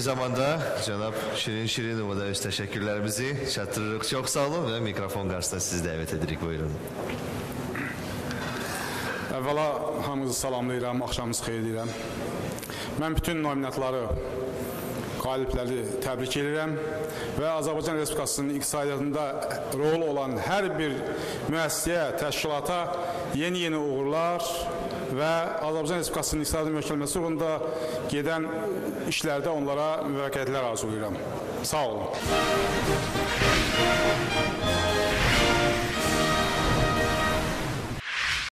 zamanda cənab Şirin Şirinova da öz təşəkkürlərimizi çatdırırıq. Çox sağ olun və mikrofon qarşısına sizi dəvət edirik. Buyurun. Əvvəla hamınızı salamlayıram, axşamınız xeyir deyirəm. Mən bütün nominatları, qalibləri təbrik edirəm və Azərbaycan Respublikasının iqtisadiyyatında rol olan hər bir müəssisəyə, təşkilata yeni-yeni uğurlar və Azərbaycan Respublikasının iqtisadi möhkəmləsi uğrunda gedən işlərdə onlara müvəffəqiyyətlər arzulayıram. Sağ olun.